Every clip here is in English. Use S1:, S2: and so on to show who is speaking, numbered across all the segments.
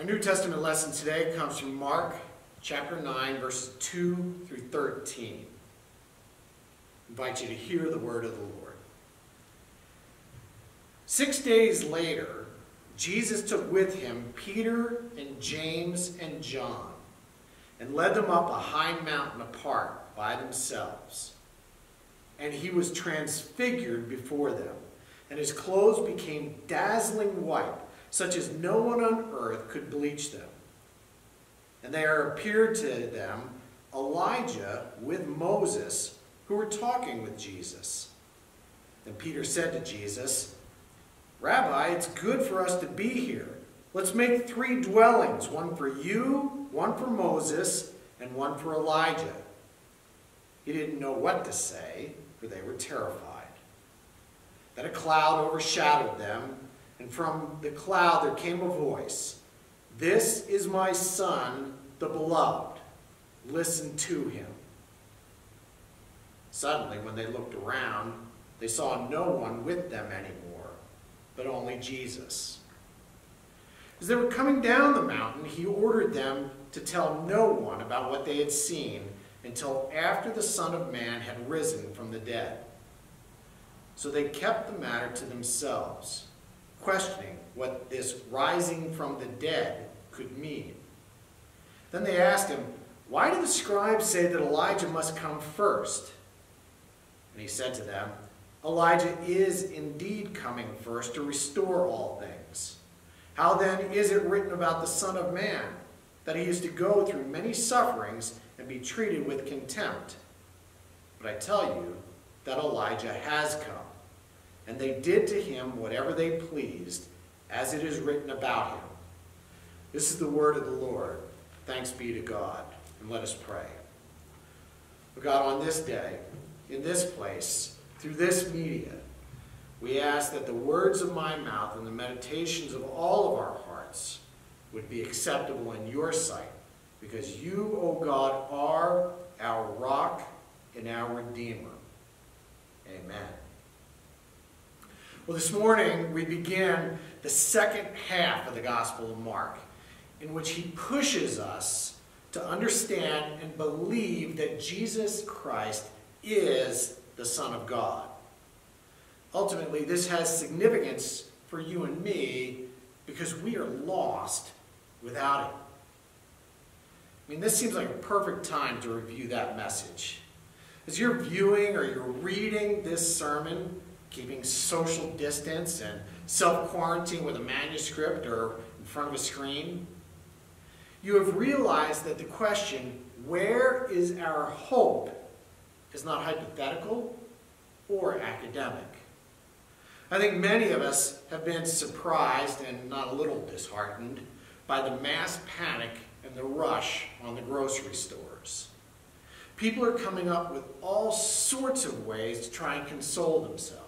S1: Our New Testament lesson today comes from Mark chapter 9, verses 2 through 13. I invite you to hear the word of the Lord. Six days later, Jesus took with him Peter and James and John and led them up a high mountain apart by themselves. And he was transfigured before them, and his clothes became dazzling white, such as no one on earth could bleach them. And there appeared to them Elijah with Moses, who were talking with Jesus. Then Peter said to Jesus, Rabbi, it's good for us to be here. Let's make three dwellings, one for you, one for Moses, and one for Elijah. He didn't know what to say, for they were terrified. Then a cloud overshadowed them, and from the cloud there came a voice, This is my son, the beloved. Listen to him. Suddenly, when they looked around, they saw no one with them anymore, but only Jesus. As they were coming down the mountain, he ordered them to tell no one about what they had seen until after the Son of Man had risen from the dead. So they kept the matter to themselves, questioning what this rising from the dead could mean. Then they asked him, Why do the scribes say that Elijah must come first? And he said to them, Elijah is indeed coming first to restore all things. How then is it written about the Son of Man, that he is to go through many sufferings and be treated with contempt? But I tell you that Elijah has come, and they did to him whatever they pleased, as it is written about him. This is the word of the Lord. Thanks be to God. And let us pray. God, on this day, in this place, through this media, we ask that the words of my mouth and the meditations of all of our hearts would be acceptable in your sight, because you, O oh God, are our rock and our Redeemer. Amen. Well, this morning we begin the second half of the Gospel of Mark, in which he pushes us to understand and believe that Jesus Christ is the Son of God. Ultimately, this has significance for you and me because we are lost without it. I mean, this seems like a perfect time to review that message. As you're viewing or you're reading this sermon, keeping social distance and self-quarantine with a manuscript or in front of a screen, you have realized that the question, where is our hope, is not hypothetical or academic. I think many of us have been surprised and not a little disheartened by the mass panic and the rush on the grocery stores. People are coming up with all sorts of ways to try and console themselves.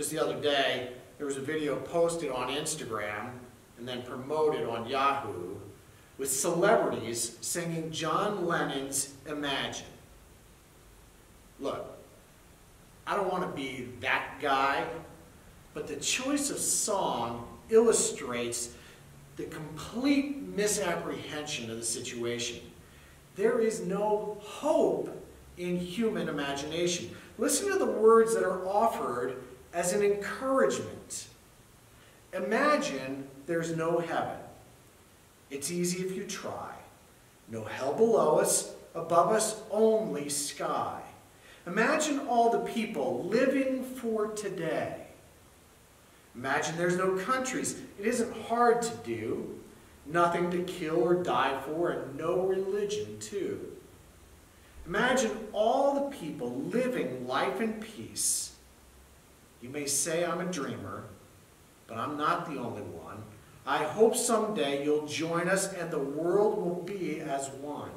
S1: Just the other day, there was a video posted on Instagram and then promoted on Yahoo with celebrities singing John Lennon's Imagine. Look, I don't want to be that guy, but the choice of song illustrates the complete misapprehension of the situation. There is no hope in human imagination. Listen to the words that are offered as an encouragement. Imagine there's no heaven. It's easy if you try. No hell below us, above us only sky. Imagine all the people living for today. Imagine there's no countries. It isn't hard to do. Nothing to kill or die for, and no religion, too. Imagine all the people living life in peace. You may say I'm a dreamer, but I'm not the only one. I hope someday you'll join us and the world will be as one.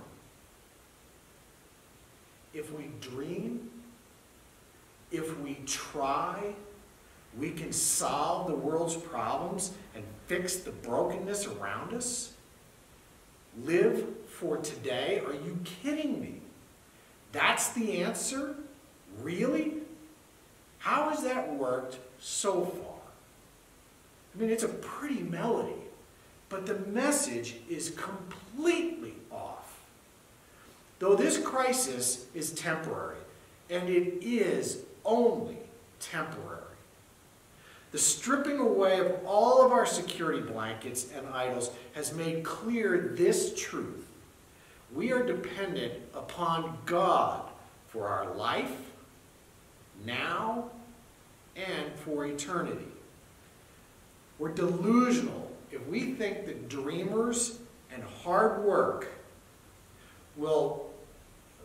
S1: If we dream, if we try, we can solve the world's problems and fix the brokenness around us? Live for today? Are you kidding me? That's the answer? Really? How has that worked so far? I mean, it's a pretty melody, but the message is completely off. Though this crisis is temporary, and it is only temporary, the stripping away of all of our security blankets and idols has made clear this truth. We are dependent upon God for our life, now, and for eternity. We're delusional if we think that dreamers and hard work will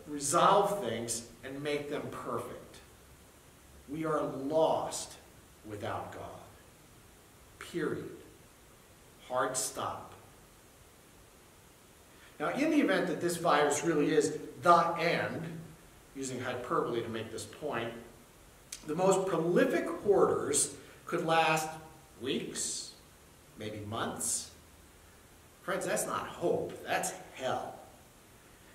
S1: resolve things and make them perfect. We are lost without God. Period. Hard stop. Now, in the event that this virus really is the end, using hyperbole to make this point, the most prolific hoarders could last weeks, maybe months. Friends, that's not hope, that's hell.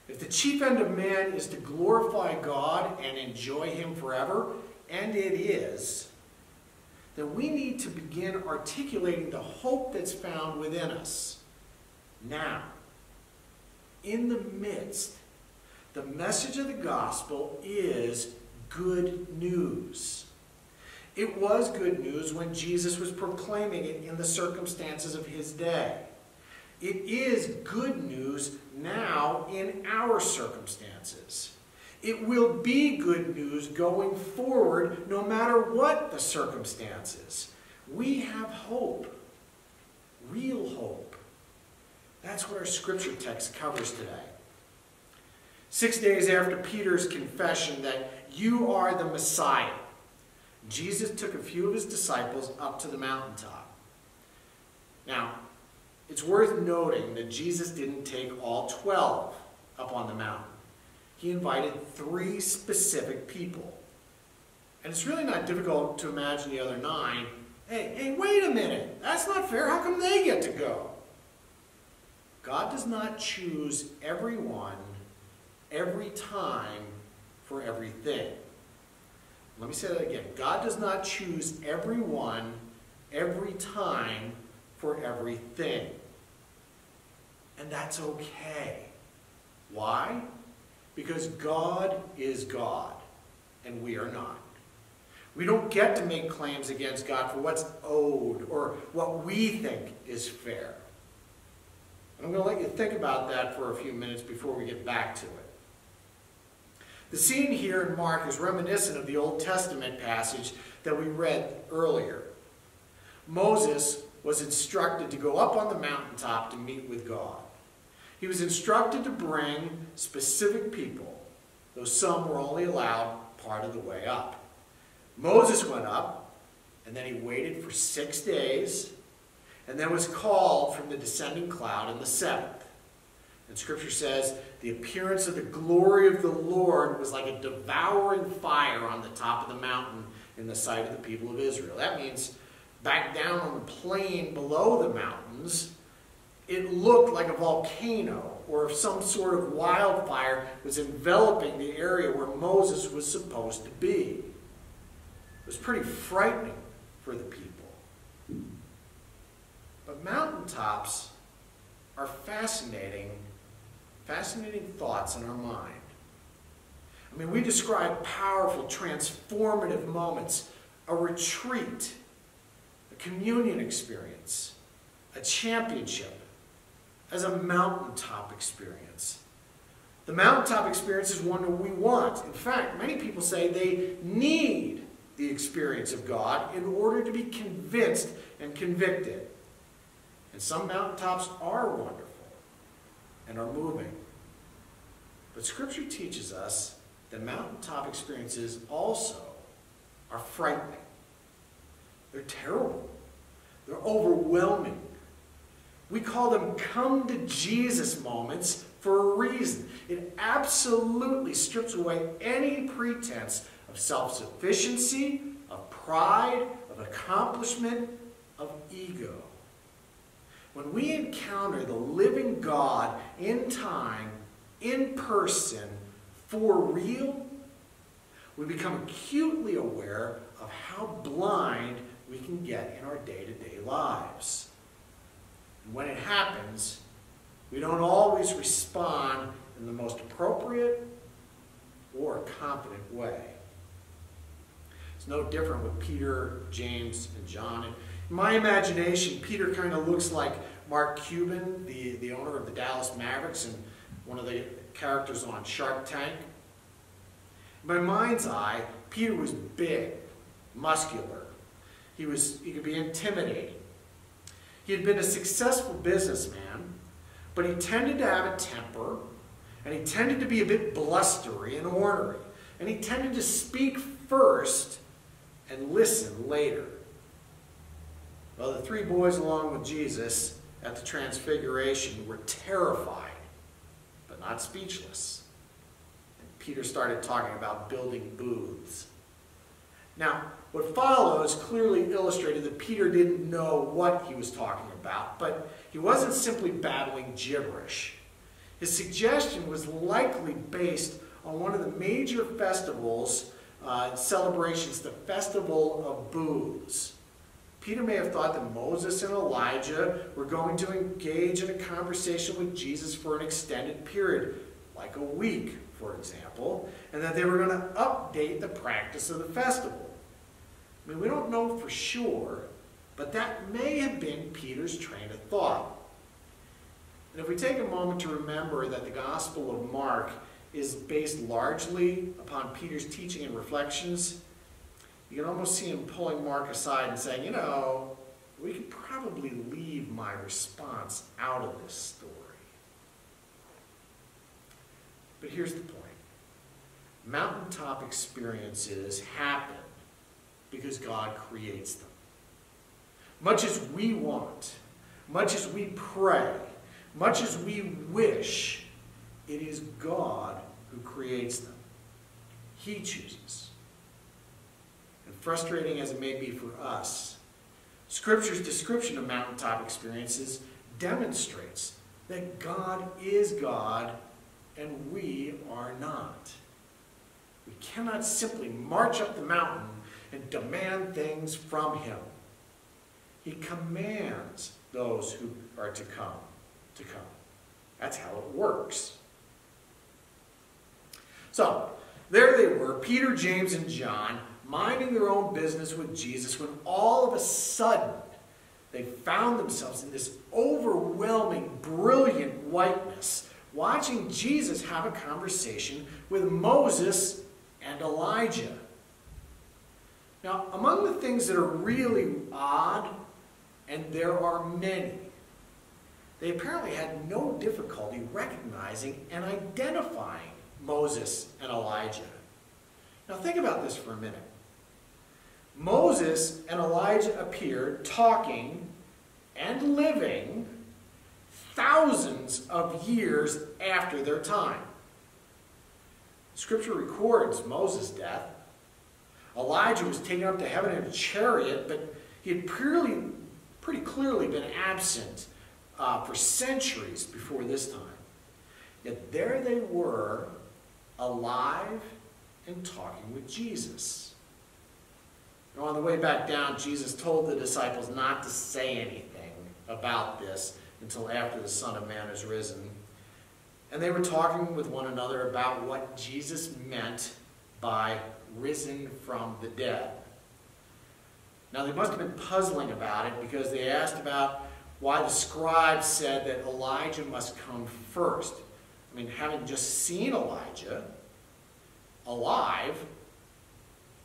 S1: If the chief end of man is to glorify God and enjoy Him forever, and it is, then we need to begin articulating the hope that's found within us. Now, in the midst, the message of the gospel is good news. It was good news when Jesus was proclaiming it in the circumstances of his day. It is good news now in our circumstances. It will be good news going forward no matter what the circumstances. We have hope, real hope. That's what our scripture text covers today. Six days after Peter's confession that you are the Messiah, Jesus took a few of his disciples up to the mountaintop. Now, it's worth noting that Jesus didn't take all 12 up on the mountain he invited three specific people. And it's really not difficult to imagine the other nine. Hey, hey, wait a minute. That's not fair. How come they get to go? God does not choose everyone every time for everything. Let me say that again. God does not choose everyone every time for everything. And that's okay. Why? Because God is God, and we are not. We don't get to make claims against God for what's owed or what we think is fair. I'm going to let you think about that for a few minutes before we get back to it. The scene here in Mark is reminiscent of the Old Testament passage that we read earlier. Moses was instructed to go up on the mountaintop to meet with God. He was instructed to bring specific people, though some were only allowed part of the way up. Moses went up, and then he waited for six days, and then was called from the descending cloud in the seventh. And Scripture says, the appearance of the glory of the Lord was like a devouring fire on the top of the mountain in the sight of the people of Israel. That means back down on the plain below the mountains, it looked like a volcano or some sort of wildfire was enveloping the area where Moses was supposed to be. It was pretty frightening for the people. But mountaintops are fascinating, fascinating thoughts in our mind. I mean, we describe powerful, transformative moments, a retreat, a communion experience, a championship, as a mountaintop experience. The mountaintop experience is one that we want. In fact, many people say they need the experience of God in order to be convinced and convicted. And some mountaintops are wonderful and are moving. But Scripture teaches us that mountaintop experiences also are frightening. They're terrible. They're overwhelming. We call them come to Jesus moments for a reason. It absolutely strips away any pretense of self-sufficiency, of pride, of accomplishment, of ego. When we encounter the living God in time, in person, for real, we become acutely aware of how blind we can get in our day-to-day -day lives. And when it happens, we don't always respond in the most appropriate or competent way. It's no different with Peter, James, and John. My imagination, Peter kind of looks like Mark Cuban, the, the owner of the Dallas Mavericks and one of the characters on Shark Tank. In my mind's eye, Peter was big, muscular. He, was, he could be intimidating. He had been a successful businessman, but he tended to have a temper, and he tended to be a bit blustery and ornery, and he tended to speak first and listen later. Well, the three boys, along with Jesus at the Transfiguration, were terrified, but not speechless. And Peter started talking about building booths. Now, what follows clearly illustrated that Peter didn't know what he was talking about, but he wasn't simply babbling gibberish. His suggestion was likely based on one of the major festivals, uh, celebrations, the Festival of Booths. Peter may have thought that Moses and Elijah were going to engage in a conversation with Jesus for an extended period, like a week, for example, and that they were going to update the practice of the festival. I mean, we don't know for sure, but that may have been Peter's train of thought. And if we take a moment to remember that the Gospel of Mark is based largely upon Peter's teaching and reflections, you can almost see him pulling Mark aside and saying, you know, we could probably leave my response out of this story. But here's the point. Mountaintop experiences happen because God creates them. Much as we want, much as we pray, much as we wish, it is God who creates them. He chooses. Frustrating as it may be for us, Scripture's description of mountaintop experiences demonstrates that God is God and we are not. We cannot simply march up the mountain and demand things from him. He commands those who are to come to come. That's how it works. So, there they were, Peter, James, and John, minding their own business with Jesus, when all of a sudden they found themselves in this overwhelming, brilliant whiteness, watching Jesus have a conversation with Moses and Elijah. Now, among the things that are really odd, and there are many, they apparently had no difficulty recognizing and identifying Moses and Elijah. Now think about this for a minute. Moses and Elijah appeared talking and living thousands of years after their time. Scripture records Moses' death. Elijah was taken up to heaven in a chariot, but he had pretty, pretty clearly been absent uh, for centuries before this time. Yet there they were, alive and talking with Jesus. Now, on the way back down, Jesus told the disciples not to say anything about this until after the Son of Man is risen. And they were talking with one another about what Jesus meant by risen from the dead. Now, they must have been puzzling about it because they asked about why the scribes said that Elijah must come first. I mean, having just seen Elijah alive,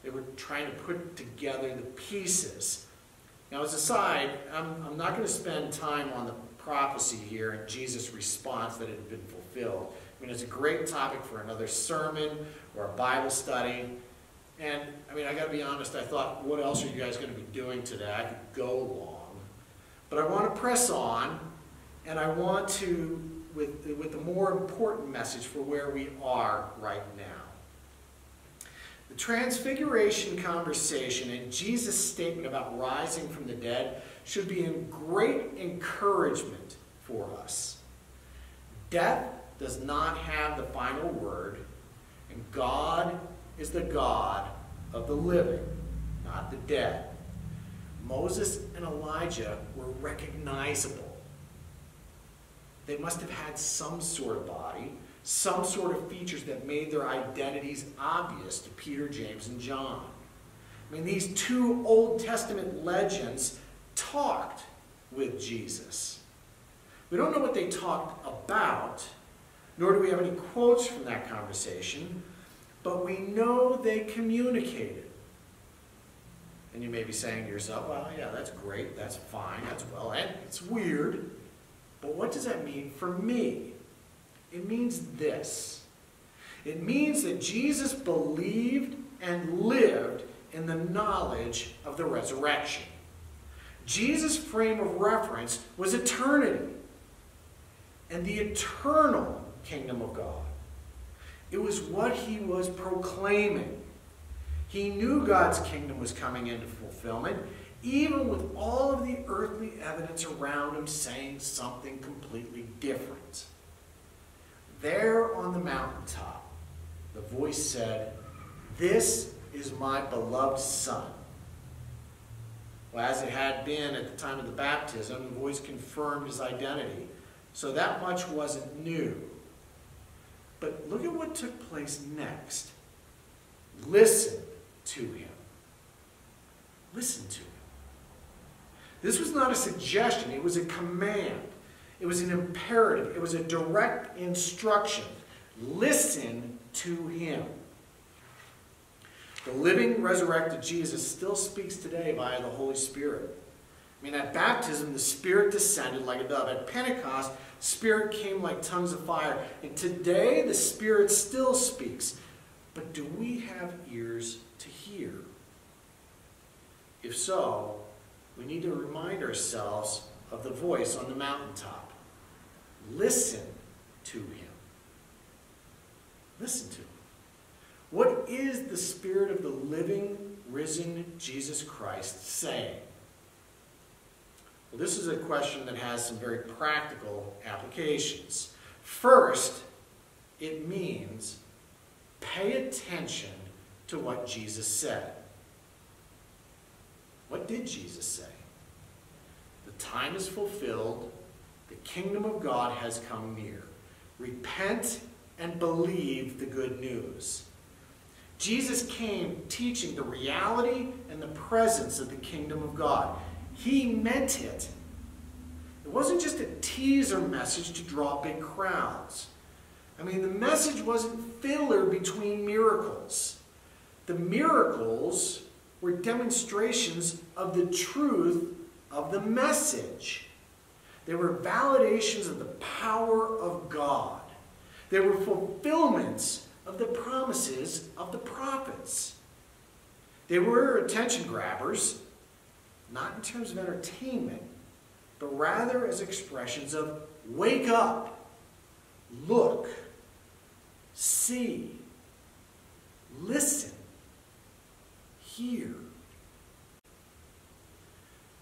S1: they were trying to put together the pieces. Now, as a side, I'm, I'm not going to spend time on the prophecy here and Jesus' response that it had been fulfilled. I mean, it's a great topic for another sermon or a Bible study. And, I mean, I got to be honest, I thought, what else are you guys going to be doing today? I could go long. But I want to press on, and I want to, with, with the more important message for where we are right now. The transfiguration conversation and Jesus' statement about rising from the dead should be a great encouragement for us. Death does not have the final word, and God is the God of the living, not the dead. Moses and Elijah were recognizable. they must have had some sort of body, some sort of features that made their identities obvious to Peter, James, and John. I mean, these two Old Testament legends talked with Jesus. We don't know what they talked about, nor do we have any quotes from that conversation, but we know they communicated. And you may be saying to yourself, well, yeah, that's great, that's fine, that's well, and it's weird. But what does that mean for me? It means this. It means that Jesus believed and lived in the knowledge of the resurrection. Jesus' frame of reference was eternity and the eternal kingdom of God. It was what he was proclaiming. He knew God's kingdom was coming into fulfillment, even with all of the earthly evidence around him saying something completely different. There on the mountaintop, the voice said, This is my beloved Son. Well, as it had been at the time of the baptism, the voice confirmed his identity. So that much wasn't new. But look at what took place next. Listen to him. Listen to him. This was not a suggestion, it was a command. It was an imperative. It was a direct instruction. Listen to him. The living, resurrected Jesus still speaks today via the Holy Spirit. I mean, at baptism, the Spirit descended like a dove. At Pentecost, Spirit came like tongues of fire. And today, the Spirit still speaks. But do we have ears to hear? If so, we need to remind ourselves of the voice on the mountaintop. Listen to him. Listen to him. What is the Spirit of the living, risen Jesus Christ saying? Well, this is a question that has some very practical applications. First, it means pay attention to what Jesus said. What did Jesus say? The time is fulfilled, the kingdom of God has come near. Repent and believe the good news. Jesus came teaching the reality and the presence of the kingdom of God. He meant it. It wasn't just a teaser message to draw big crowds. I mean, the message wasn't filler between miracles. The miracles were demonstrations of the truth of the message. They were validations of the power of God. They were fulfillments of the promises of the prophets. They were attention grabbers, not in terms of entertainment, but rather as expressions of wake up, look, see, listen here.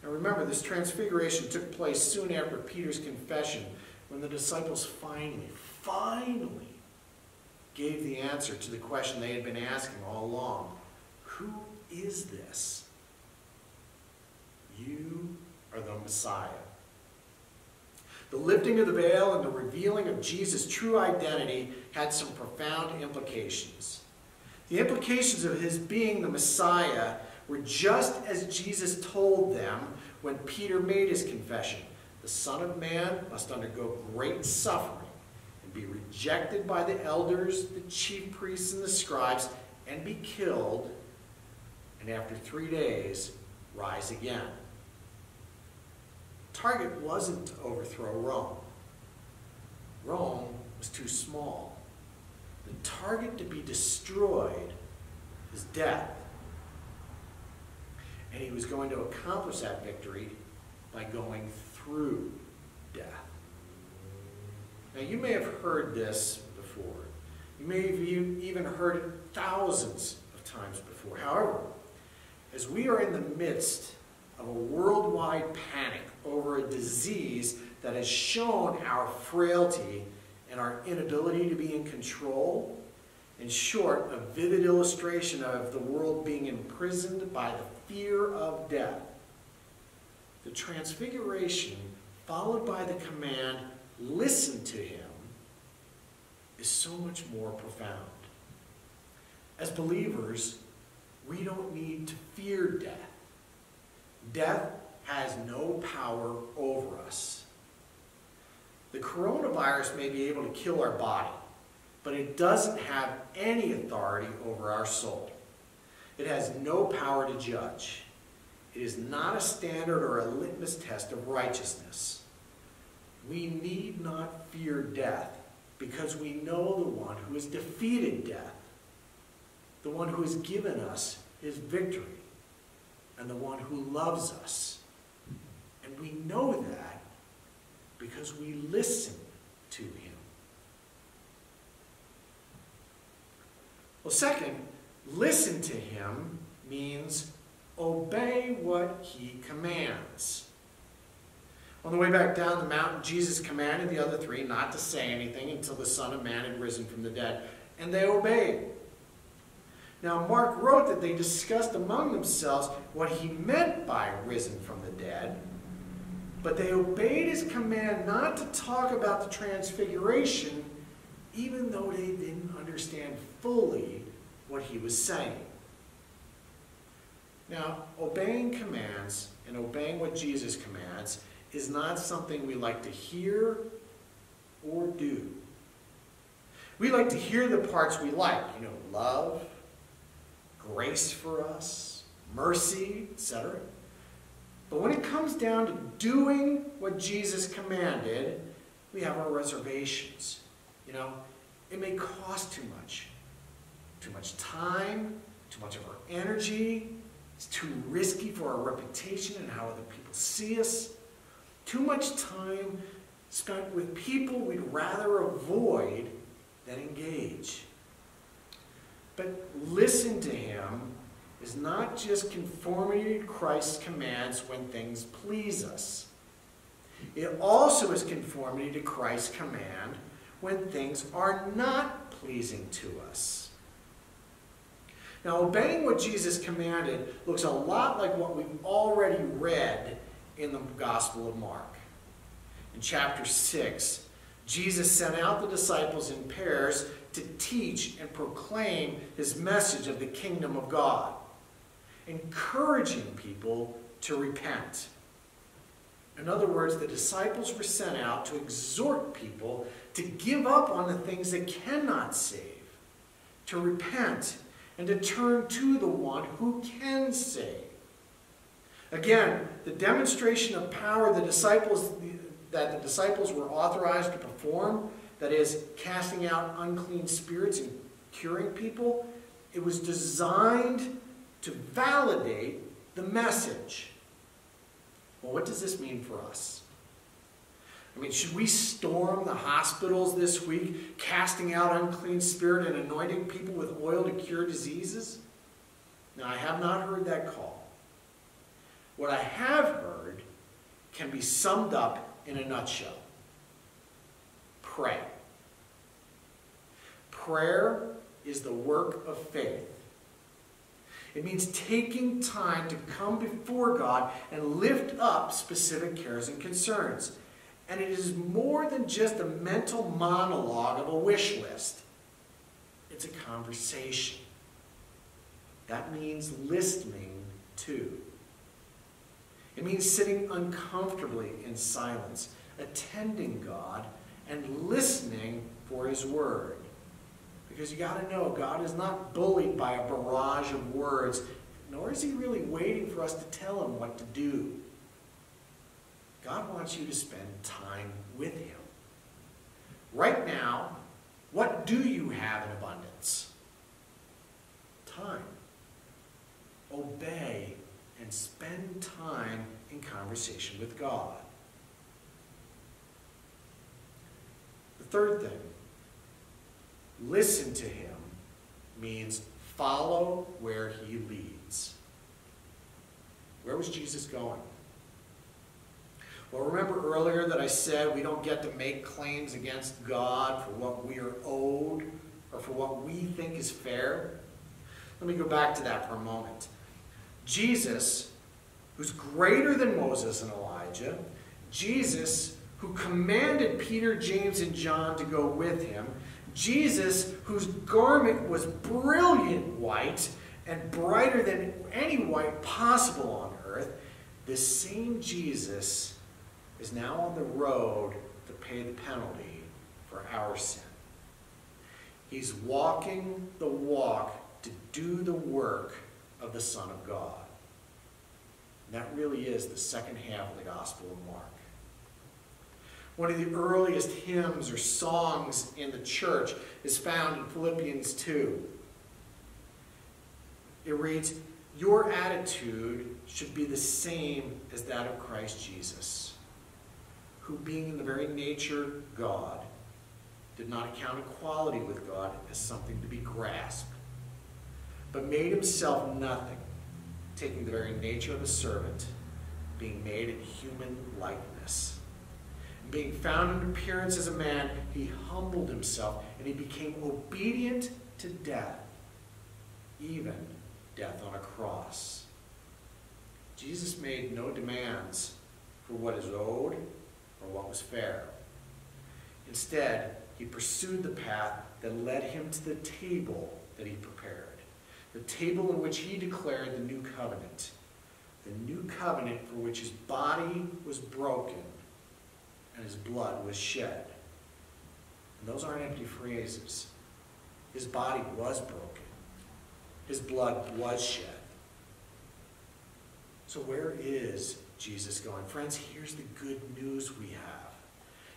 S1: Now remember, this transfiguration took place soon after Peter's confession when the disciples finally, finally gave the answer to the question they had been asking all along. Who is this? You are the Messiah. The lifting of the veil and the revealing of Jesus' true identity had some profound implications. The implications of his being the Messiah were just as Jesus told them when Peter made his confession. The Son of Man must undergo great suffering and be rejected by the elders, the chief priests, and the scribes, and be killed, and after three days rise again. Target wasn't to overthrow Rome. Rome was too small. The target to be destroyed is death. And he was going to accomplish that victory by going through death. Now, you may have heard this before. You may have even heard it thousands of times before. However, as we are in the midst of a worldwide panic over a disease that has shown our frailty and our inability to be in control. In short, a vivid illustration of the world being imprisoned by the fear of death. The transfiguration, followed by the command, listen to him is so much more profound. As believers, we don't need to fear death. Death has no power over us. The coronavirus may be able to kill our body, but it doesn't have any authority over our soul. It has no power to judge. It is not a standard or a litmus test of righteousness. We need not fear death because we know the one who has defeated death, the one who has given us his victory, and the one who loves us. And we know that because we listen to him. Well, second, listen to him means obey what he commands. On the way back down the mountain, Jesus commanded the other three not to say anything until the Son of Man had risen from the dead, and they obeyed. Now, Mark wrote that they discussed among themselves what he meant by risen from the dead, but they obeyed his command not to talk about the transfiguration, even though they didn't understand fully what he was saying. Now, obeying commands and obeying what Jesus commands is not something we like to hear or do. We like to hear the parts we like, you know, love, grace for us, mercy, etc. But when it comes down to doing what Jesus commanded, we have our reservations. You know, it may cost too much. Too much time, too much of our energy. It's too risky for our reputation and how other people see us too much time spent with people we'd rather avoid than engage. But listen to him is not just conformity to Christ's commands when things please us. It also is conformity to Christ's command when things are not pleasing to us. Now, obeying what Jesus commanded looks a lot like what we've already read in the Gospel of Mark. In chapter 6, Jesus sent out the disciples in pairs to teach and proclaim his message of the kingdom of God, encouraging people to repent. In other words, the disciples were sent out to exhort people to give up on the things that cannot save, to repent, and to turn to the one who can save. Again, the demonstration of power the disciples, that the disciples were authorized to perform, that is, casting out unclean spirits and curing people, it was designed to validate the message. Well, what does this mean for us? I mean, should we storm the hospitals this week, casting out unclean spirit and anointing people with oil to cure diseases? Now, I have not heard that call. What I have heard can be summed up in a nutshell. Pray. Prayer is the work of faith. It means taking time to come before God and lift up specific cares and concerns. And it is more than just a mental monologue of a wish list. It's a conversation. That means listening too. It means sitting uncomfortably in silence, attending God, and listening for His Word. Because you got to know, God is not bullied by a barrage of words, nor is He really waiting for us to tell Him what to do. God wants you to spend time with Him. Right now, what do you have in abundance? Time. Obey and spend time in conversation with God. The third thing, listen to him means follow where he leads. Where was Jesus going? Well, remember earlier that I said we don't get to make claims against God for what we are owed or for what we think is fair? Let me go back to that for a moment. Jesus, who's greater than Moses and Elijah, Jesus, who commanded Peter, James, and John to go with him, Jesus, whose garment was brilliant white and brighter than any white possible on earth, the same Jesus is now on the road to pay the penalty for our sin. He's walking the walk to do the work of the Son of God. And that really is the second half of the Gospel of Mark. One of the earliest hymns or songs in the church is found in Philippians 2. It reads, Your attitude should be the same as that of Christ Jesus, who, being in the very nature God, did not account equality with God as something to be grasped, but made himself nothing, taking the very nature of a servant, being made in human likeness. And being found in appearance as a man, he humbled himself, and he became obedient to death, even death on a cross. Jesus made no demands for what is owed or what was fair. Instead, he pursued the path that led him to the table that he prepared. The table in which he declared the new covenant. The new covenant for which his body was broken and his blood was shed. And those aren't empty phrases. His body was broken. His blood was shed. So where is Jesus going? Friends, here's the good news we have.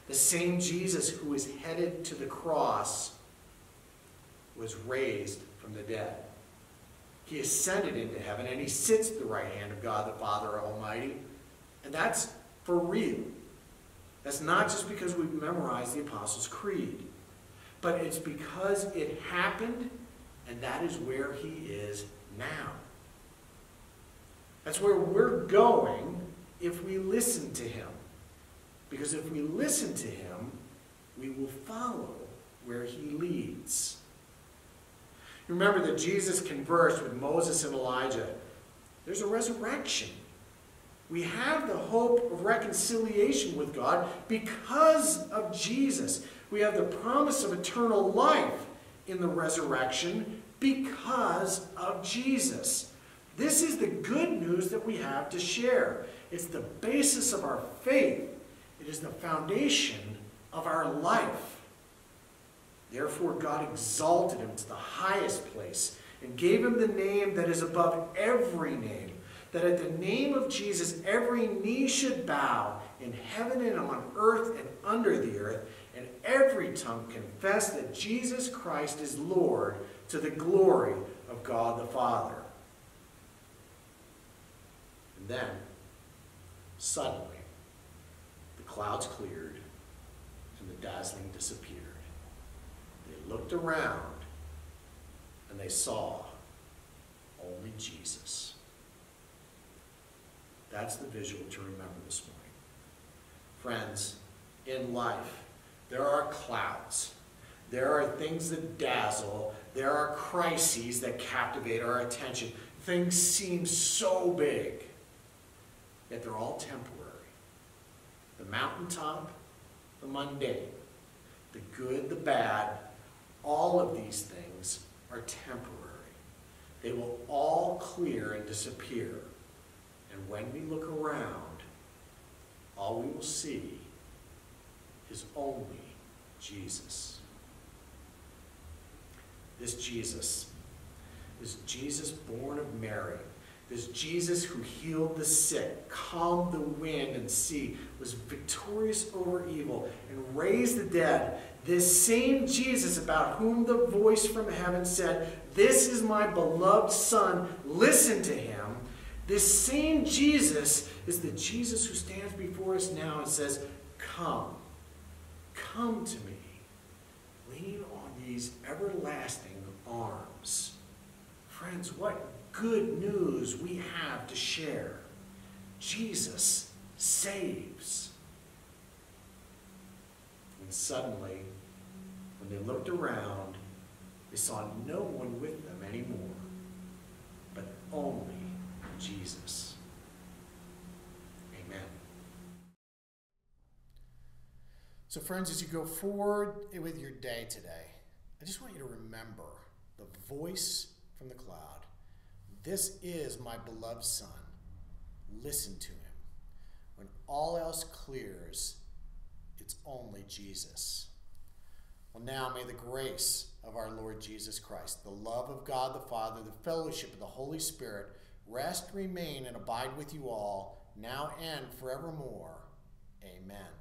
S1: The same Jesus who is headed to the cross was raised from the dead. He ascended into heaven and he sits at the right hand of God the Father Almighty. And that's for real. That's not just because we've memorized the Apostles' Creed, but it's because it happened and that is where he is now. That's where we're going if we listen to him. Because if we listen to him, we will follow where he leads. Remember that Jesus conversed with Moses and Elijah. There's a resurrection. We have the hope of reconciliation with God because of Jesus. We have the promise of eternal life in the resurrection because of Jesus. This is the good news that we have to share. It's the basis of our faith. It is the foundation of our life. Therefore, God exalted him to the highest place and gave him the name that is above every name, that at the name of Jesus every knee should bow in heaven and on earth and under the earth, and every tongue confess that Jesus Christ is Lord to the glory of God the Father. And then, suddenly, the clouds cleared and the dazzling disappeared. They looked around and they saw only Jesus. That's the visual to remember this morning. Friends, in life, there are clouds. There are things that dazzle. There are crises that captivate our attention. Things seem so big, yet they're all temporary. The mountaintop, the mundane, the good, the bad, all of these things are temporary. They will all clear and disappear. And when we look around, all we will see is only Jesus. This Jesus, this Jesus born of Mary, this Jesus who healed the sick, calmed the wind and sea, was victorious over evil, and raised the dead. This same Jesus about whom the voice from heaven said, This is my beloved Son, listen to him. This same Jesus is the Jesus who stands before us now and says, Come, come to me. Lean on these everlasting arms. Friends, what good news we have to share. Jesus saves. And suddenly, when they looked around, they saw no one with them anymore, but only Jesus. Amen. So, friends, as you go forward with your day today, I just want you to remember the voice from the cloud. This is my beloved Son. Listen to him. When all else clears, it's only Jesus. Well, now may the grace of our Lord Jesus Christ, the love of God the Father, the fellowship of the Holy Spirit rest, remain, and abide with you all, now and forevermore. Amen.